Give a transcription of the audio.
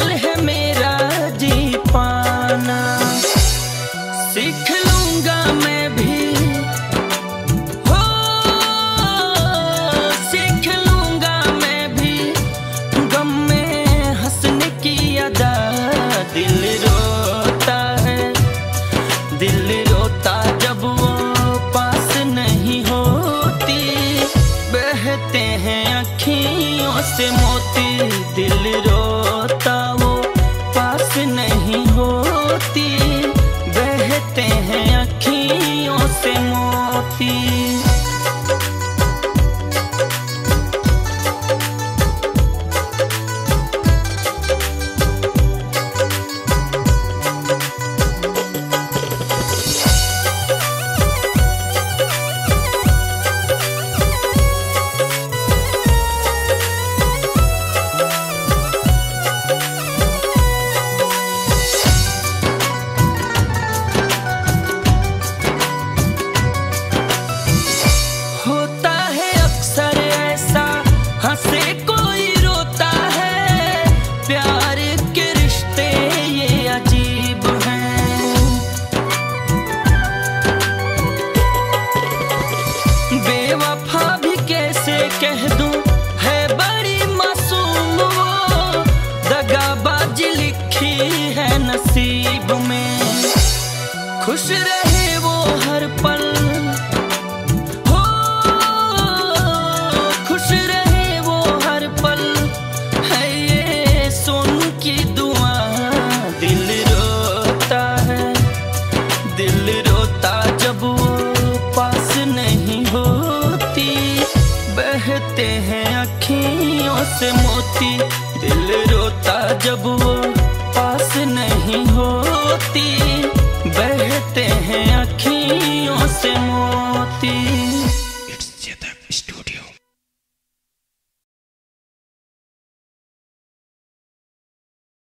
दिल है मेरा जी पाना सीख लूँगा मैं भी। हो, सीख लूँगा मैं भी। गम में हंसने की अदा। दिल रोता है। दिल रोता जब वो पास नहीं होती। बहते हैं अखियों से मोती। दिल रो हैं अखियों से मोती। can't से मोती दिल रोता जब वो